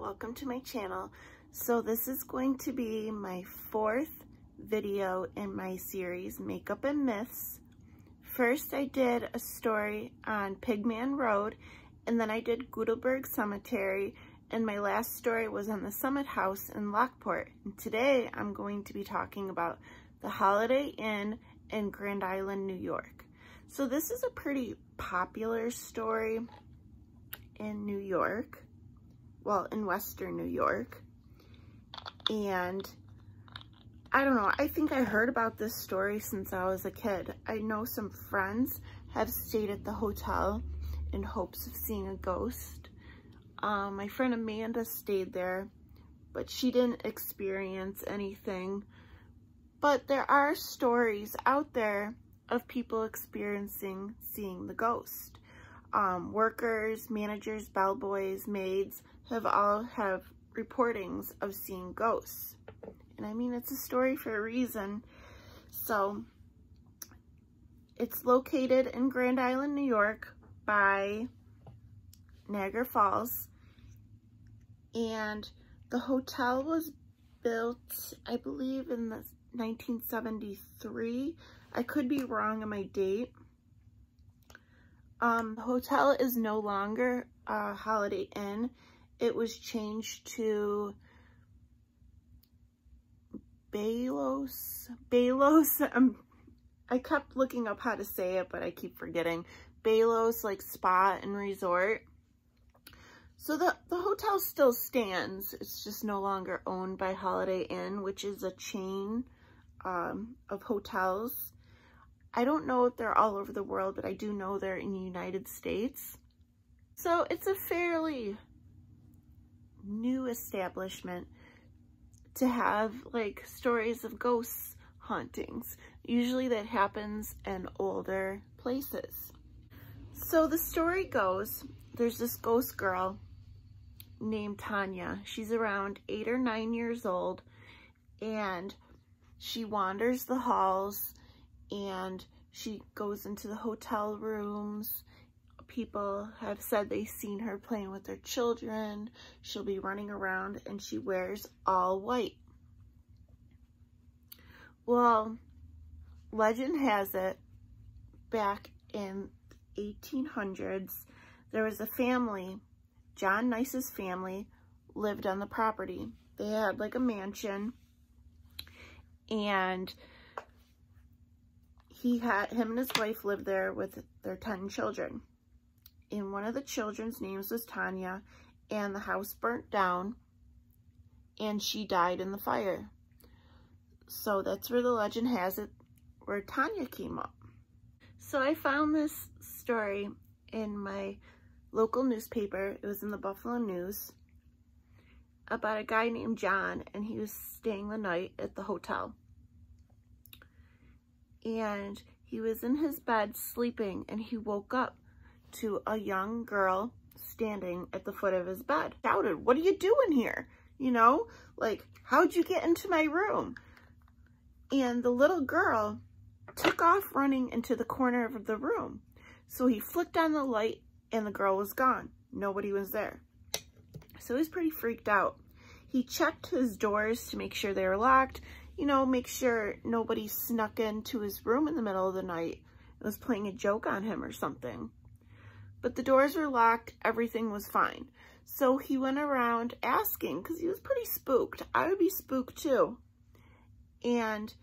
Welcome to my channel. So this is going to be my fourth video in my series, Makeup and Myths. First I did a story on Pigman Road, and then I did Goodleburg Cemetery, and my last story was on the Summit House in Lockport. And today I'm going to be talking about the Holiday Inn in Grand Island, New York. So this is a pretty popular story in New York, well, in Western New York. And I don't know, I think I heard about this story since I was a kid. I know some friends have stayed at the hotel in hopes of seeing a ghost. Um, my friend Amanda stayed there, but she didn't experience anything. But there are stories out there of people experiencing seeing the ghost um, workers, managers, bellboys, maids have all have reportings of seeing ghosts. And I mean, it's a story for a reason. So it's located in Grand Island, New York by Niagara Falls. And the hotel was built, I believe, in the 1973. I could be wrong on my date. Um, the hotel is no longer a Holiday Inn. It was changed to Balos. Balos. Um, I kept looking up how to say it, but I keep forgetting. Balos, like spa and resort. So the, the hotel still stands. It's just no longer owned by Holiday Inn, which is a chain um, of hotels. I don't know if they're all over the world, but I do know they're in the United States. So it's a fairly new establishment to have like stories of ghosts hauntings. Usually that happens in older places. So the story goes, there's this ghost girl named Tanya. She's around eight or nine years old and she wanders the halls and she goes into the hotel rooms. People have said they've seen her playing with their children. She'll be running around and she wears all white. Well, legend has it back in 1800s, there was a family, John Nice's family, lived on the property. They had like a mansion and he had, him and his wife lived there with their 10 children. And one of the children's names was Tanya, and the house burnt down, and she died in the fire. So that's where the legend has it, where Tanya came up. So I found this story in my local newspaper. It was in the Buffalo News about a guy named John, and he was staying the night at the hotel and he was in his bed sleeping and he woke up to a young girl standing at the foot of his bed. Shouted, what are you doing here? You know, like, how'd you get into my room? And the little girl took off running into the corner of the room. So he flicked on the light and the girl was gone. Nobody was there. So he was pretty freaked out. He checked his doors to make sure they were locked you know, make sure nobody snuck into his room in the middle of the night and was playing a joke on him or something. But the doors were locked, everything was fine. So he went around asking, because he was pretty spooked. I would be spooked too. And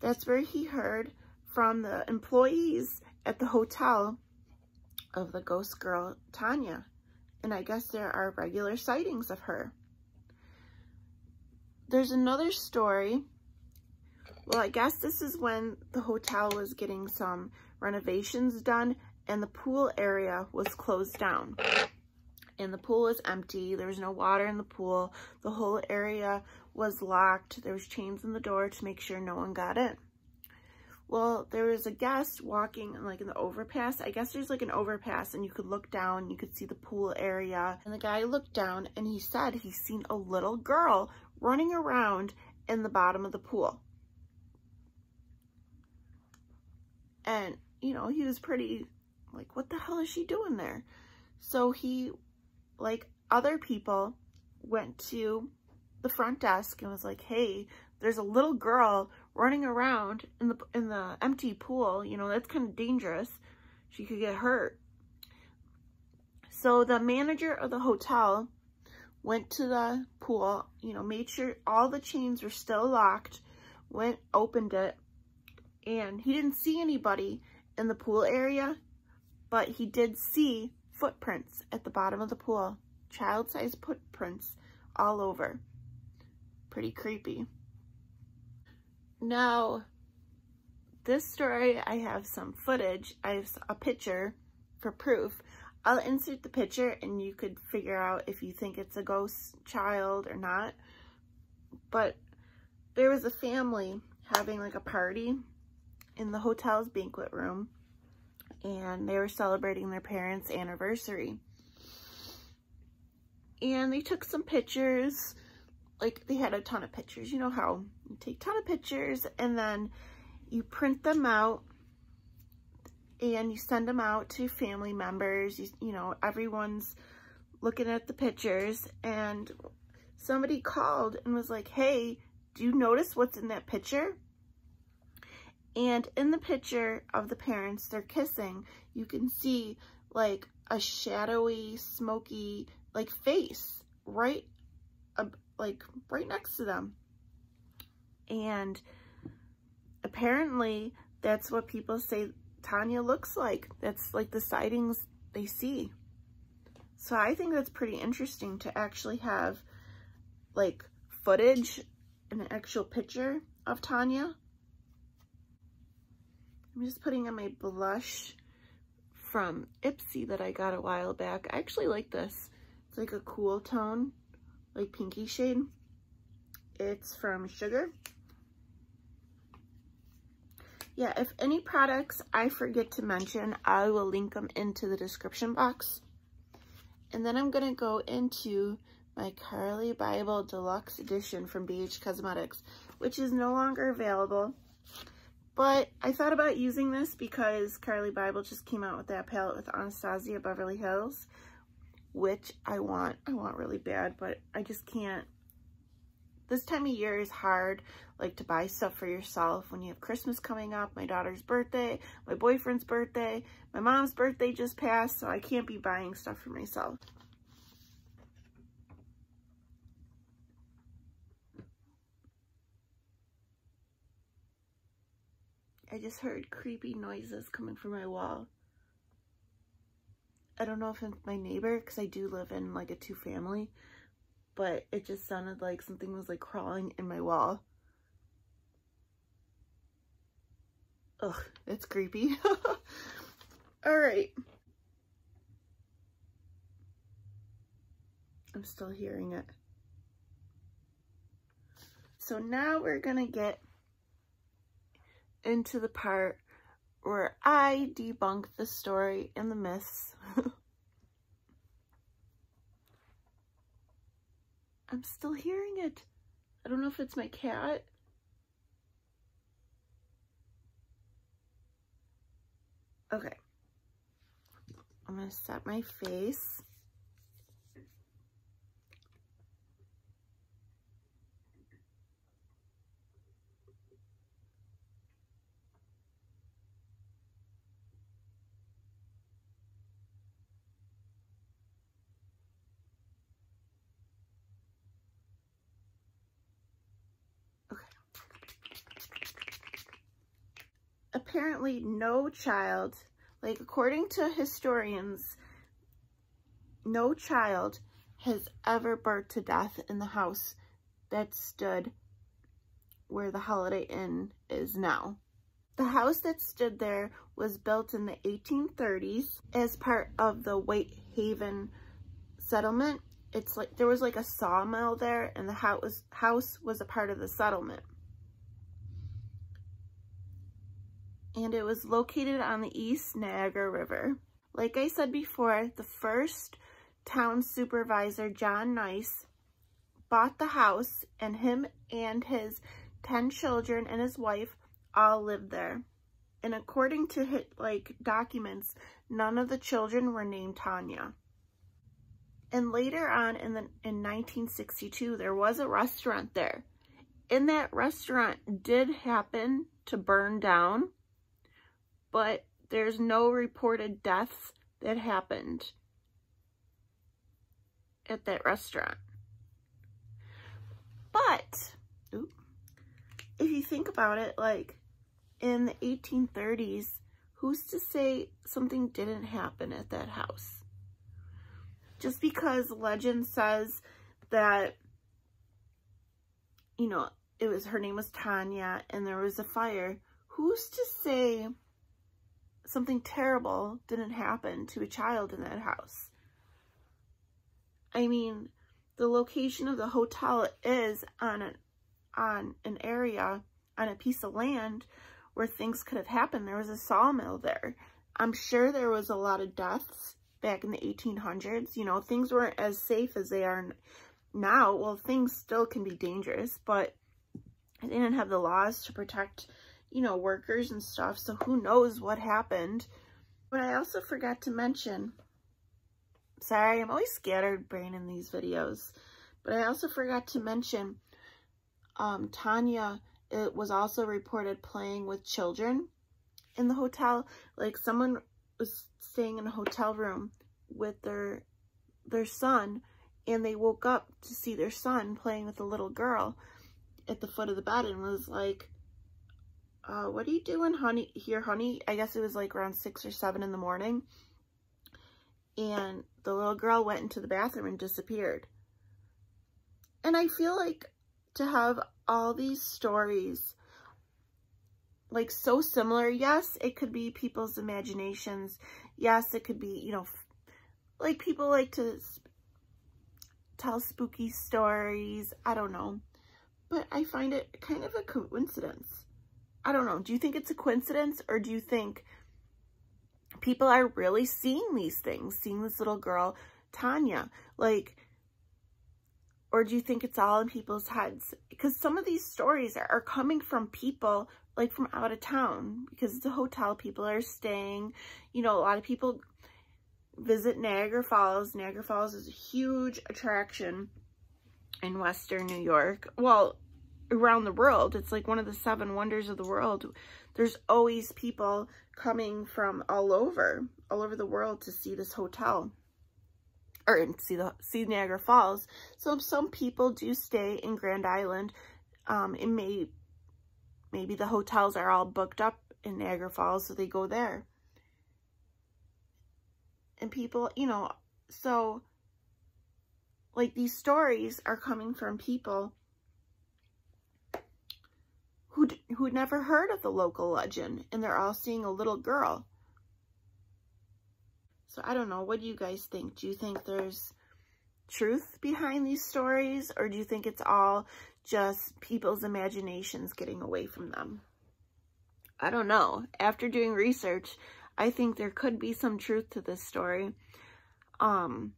that's where he heard from the employees at the hotel of the ghost girl, Tanya. And I guess there are regular sightings of her. There's another story well, I guess this is when the hotel was getting some renovations done and the pool area was closed down. And the pool was empty. There was no water in the pool. The whole area was locked. There was chains in the door to make sure no one got in. Well, there was a guest walking like in the overpass. I guess there's like an overpass and you could look down, you could see the pool area. And the guy looked down and he said he's seen a little girl running around in the bottom of the pool. And, you know, he was pretty like, what the hell is she doing there? So he, like, other people went to the front desk and was like, hey, there's a little girl running around in the in the empty pool. You know, that's kind of dangerous. She could get hurt. So the manager of the hotel went to the pool, you know, made sure all the chains were still locked, went, opened it, and he didn't see anybody in the pool area, but he did see footprints at the bottom of the pool, child-sized footprints all over. Pretty creepy. Now, this story, I have some footage. I have a picture for proof. I'll insert the picture and you could figure out if you think it's a ghost child or not. But there was a family having like a party in the hotel's banquet room and they were celebrating their parents' anniversary. And they took some pictures, like they had a ton of pictures. You know how you take a ton of pictures and then you print them out and you send them out to family members. You, you know, everyone's looking at the pictures and somebody called and was like, hey, do you notice what's in that picture? And in the picture of the parents, they're kissing, you can see like a shadowy, smoky, like face right, uh, like right next to them. And apparently that's what people say Tanya looks like. That's like the sightings they see. So I think that's pretty interesting to actually have like footage, an actual picture of Tanya I'm just putting on my blush from Ipsy that I got a while back. I actually like this. It's like a cool tone, like pinky shade. It's from Sugar. Yeah, if any products I forget to mention, I will link them into the description box. And then I'm going to go into my Carli Bybel Deluxe Edition from BH Cosmetics, which is no longer available. But I thought about using this because Carli Bybel just came out with that palette with Anastasia Beverly Hills, which I want. I want really bad, but I just can't. This time of year is hard, like to buy stuff for yourself when you have Christmas coming up, my daughter's birthday, my boyfriend's birthday, my mom's birthday just passed, so I can't be buying stuff for myself. I just heard creepy noises coming from my wall. I don't know if it's my neighbor, because I do live in like a two family, but it just sounded like something was like crawling in my wall. Ugh, it's creepy. All right. I'm still hearing it. So now we're to get into the part where I debunk the story and the myths. I'm still hearing it. I don't know if it's my cat. Okay. I'm going to set my face. Apparently no child, like according to historians, no child has ever burnt to death in the house that stood where the Holiday Inn is now. The house that stood there was built in the 1830s as part of the White Haven settlement. It's like there was like a sawmill there and the house house was a part of the settlement. And it was located on the East Niagara River. Like I said before, the first town supervisor, John Nice, bought the house and him and his 10 children and his wife all lived there. And according to his, like documents, none of the children were named Tanya. And later on in, the, in 1962, there was a restaurant there. And that restaurant did happen to burn down, but there's no reported deaths that happened at that restaurant. But, if you think about it, like, in the 1830s, who's to say something didn't happen at that house? Just because legend says that, you know, it was, her name was Tanya and there was a fire, who's to say something terrible didn't happen to a child in that house? I mean, the location of the hotel is on an, on an area, on a piece of land where things could have happened. There was a sawmill there. I'm sure there was a lot of deaths back in the 1800s. You know, things weren't as safe as they are now. Well, things still can be dangerous, but they didn't have the laws to protect, you know, workers and stuff. So who knows what happened. But I also forgot to mention, sorry, I'm always scattered brain in these videos. But I also forgot to mention um, Tanya it was also reported playing with children in the hotel. Like someone was staying in a hotel room with their their son and they woke up to see their son playing with a little girl at the foot of the bed and was like, uh, what are you doing, honey? Here, honey. I guess it was like around six or seven in the morning. And the little girl went into the bathroom and disappeared. And I feel like to have all these stories like so similar. Yes, it could be people's imaginations. Yes, it could be, you know, like people like to tell spooky stories. I don't know. But I find it kind of a coincidence. I don't know. Do you think it's a coincidence or do you think people are really seeing these things? Seeing this little girl, Tanya, like or do you think it's all in people's heads? Because some of these stories are, are coming from people like from out of town because it's a hotel. People are staying. You know, a lot of people visit Niagara Falls. Niagara Falls is a huge attraction in Western New York. Well, around the world. It's like one of the seven wonders of the world. There's always people coming from all over, all over the world to see this hotel or see the see Niagara Falls. So some people do stay in Grand Island. Um, it may maybe the hotels are all booked up in Niagara Falls, so they go there. And people, you know, so like these stories are coming from people who who'd never heard of the local legend, and they're all seeing a little girl so I don't know. What do you guys think? Do you think there's truth behind these stories or do you think it's all just people's imaginations getting away from them? I don't know. After doing research, I think there could be some truth to this story. Um,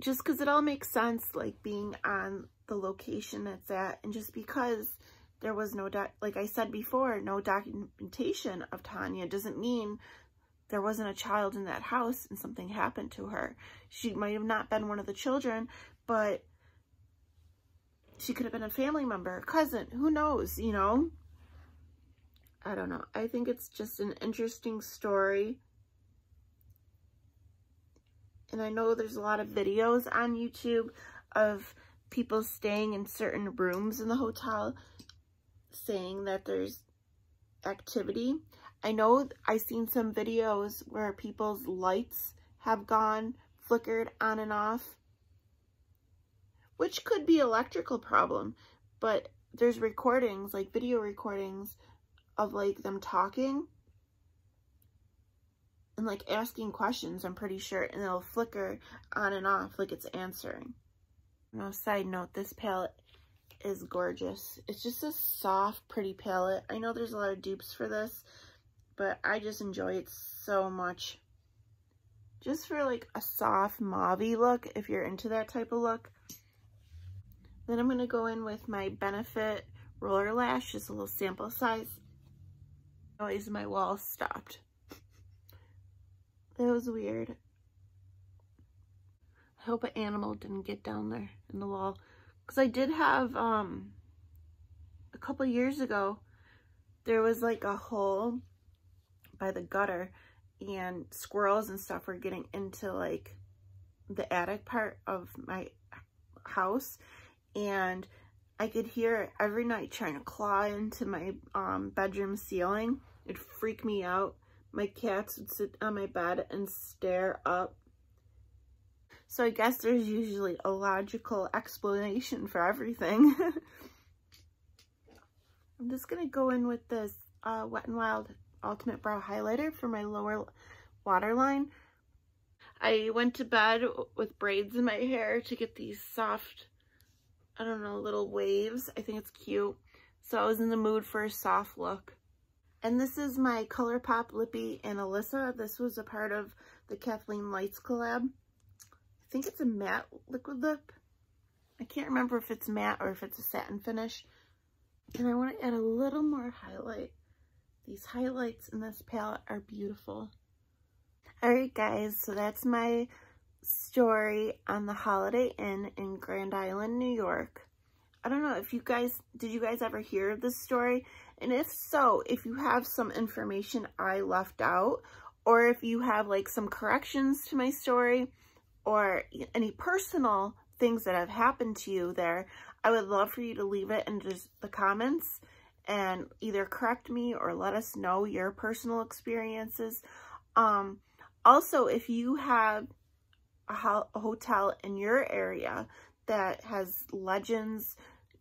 just because it all makes sense, like being on the location it's at, and just because there was no, like I said before, no documentation of Tanya doesn't mean there wasn't a child in that house and something happened to her. She might have not been one of the children, but she could have been a family member, a cousin, who knows, you know? I don't know. I think it's just an interesting story. And I know there's a lot of videos on YouTube of people staying in certain rooms in the hotel saying that there's activity. I know I've seen some videos where people's lights have gone, flickered on and off, which could be electrical problem, but there's recordings, like video recordings of like them talking and like asking questions, I'm pretty sure, and it'll flicker on and off like it's answering. No, side note, this palette is gorgeous. It's just a soft, pretty palette. I know there's a lot of dupes for this, but I just enjoy it so much. Just for like a soft mauve look, if you're into that type of look. Then I'm going to go in with my Benefit Roller Lash, just a little sample size. Always my wall stopped. That was weird. I hope an animal didn't get down there in the wall. Because I did have, um, a couple years ago, there was like a hole by the gutter and squirrels and stuff were getting into like the attic part of my house and I could hear it every night trying to claw into my um, bedroom ceiling. It'd freak me out. My cats would sit on my bed and stare up. So I guess there's usually a logical explanation for everything. I'm just going to go in with this uh, Wet n Wild Ultimate Brow Highlighter for my lower waterline. I went to bed with braids in my hair to get these soft, I don't know, little waves. I think it's cute. So I was in the mood for a soft look. And this is my ColourPop Lippie and Alyssa. This was a part of the Kathleen Lights collab. Think it's a matte liquid lip. I can't remember if it's matte or if it's a satin finish. And I want to add a little more highlight. These highlights in this palette are beautiful. Alright guys, so that's my story on the Holiday Inn in Grand Island, New York. I don't know if you guys, did you guys ever hear this story? And if so, if you have some information I left out, or if you have like some corrections to my story, or any personal things that have happened to you there, I would love for you to leave it in just the comments and either correct me or let us know your personal experiences. Um, also, if you have a, ho a hotel in your area that has legends,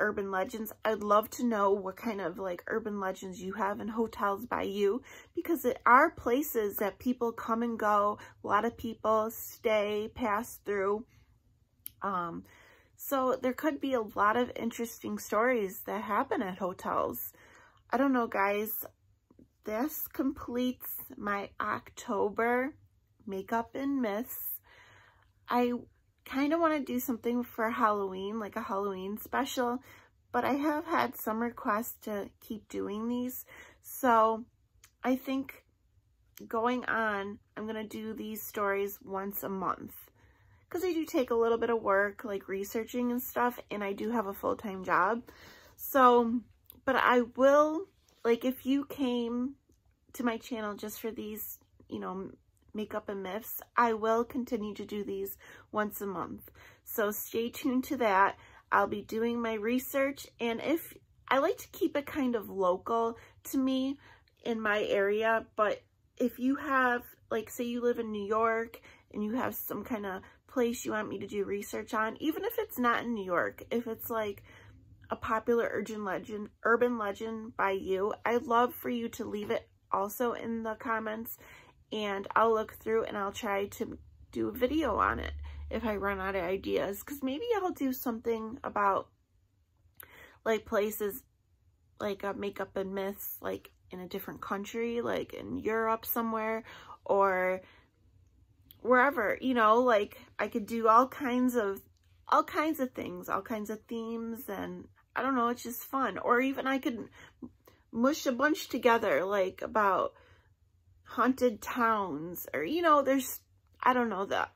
urban legends, I'd love to know what kind of like urban legends you have in hotels by you because it are places that people come and go. A lot of people stay, pass through. Um, so there could be a lot of interesting stories that happen at hotels. I don't know, guys. This completes my October makeup and myths. I kind of want to do something for Halloween, like a Halloween special, but I have had some requests to keep doing these. So I think going on, I'm going to do these stories once a month because I do take a little bit of work, like researching and stuff, and I do have a full-time job. So, but I will, like, if you came to my channel just for these, you know, makeup and myths, I will continue to do these once a month. So stay tuned to that. I'll be doing my research, and if, I like to keep it kind of local to me in my area, but if you have, like, say you live in New York and you have some kind of place you want me to do research on, even if it's not in New York, if it's like a popular urban legend, urban legend by you, I'd love for you to leave it also in the comments and I'll look through and I'll try to do a video on it if I run out of ideas because maybe I'll do something about like places like a makeup and myths like in a different country like in Europe somewhere or wherever, you know, like I could do all kinds of, all kinds of things, all kinds of themes and I don't know, it's just fun. Or even I could mush a bunch together like about haunted towns or, you know, there's, I don't know, the,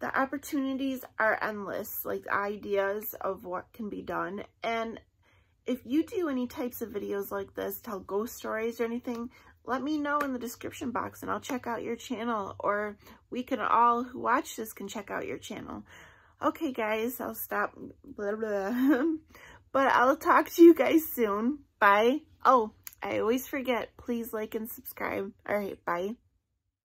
the opportunities are endless, like ideas of what can be done. And if you do any types of videos like this, tell ghost stories or anything, let me know in the description box and I'll check out your channel or we can all who watch this can check out your channel. Okay guys, I'll stop. Blah, blah. but I'll talk to you guys soon. Bye. Oh, I always forget. Please like and subscribe. All right, bye.